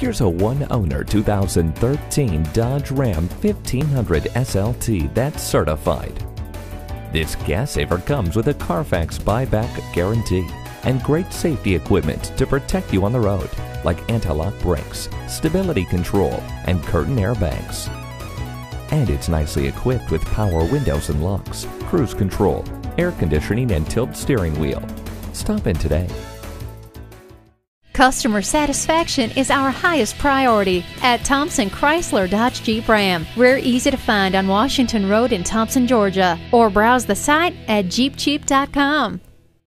Here's a one-owner 2013 Dodge Ram 1500 SLT that's certified. This gas saver comes with a Carfax buyback guarantee and great safety equipment to protect you on the road, like anti-lock brakes, stability control, and curtain airbags. And it's nicely equipped with power windows and locks, cruise control, air conditioning, and tilt steering wheel. Stop in today. Customer satisfaction is our highest priority at Thomson Chrysler Dodge Jeep Ram. We're easy to find on Washington Road in Thomson, Georgia, or browse the site at jeepcheap.com.